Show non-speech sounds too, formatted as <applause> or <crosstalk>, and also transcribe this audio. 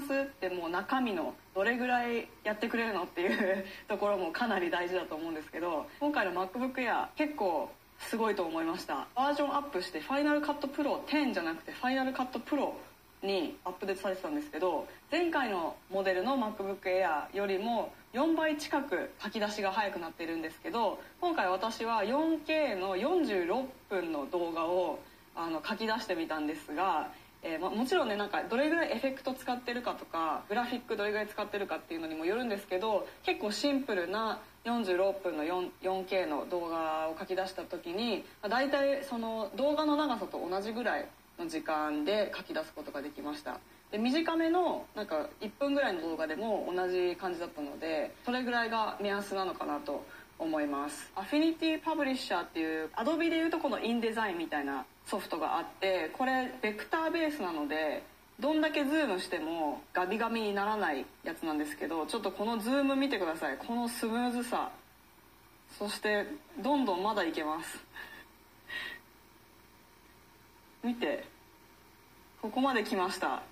ンスってもう中身のどれぐらいやってくれるのっていう <laughs> ところもかなり大事だと思うんですけど今回の MacBook Air 結構すごいと思いました。バージョンアップしてファイナルカットプロ10じゃなくてファイナルカットプロにアップデートされてたんですけど前回のモデルの MacBook Air よりも4倍近く書き出しが速くなっているんですけど今回私は 4K の46分の動画をあの書き出してみたんですが、えーま、もちろんねなんかどれぐらいエフェクト使ってるかとかグラフィックどれぐらい使ってるかっていうのにもよるんですけど結構シンプルな46分の 4K の動画を書き出した時にま大体その動画の長さと同じぐらいの時間で書き出すことができました。で短めのなんか1分ぐらいの動画でも同じ感じだったのでそれぐらいが目安なのかなと思います。 Affinity Publisher っていう Adobe でいうとこの InDesign みたいなソフトがあってこれベクターベースなのでどんだけズームしてもガビガビにならないやつなんですけどちょっとこのズーム見てください。このスムーズさ。そしてどんどんまだいけます。見て。ここまで来ました。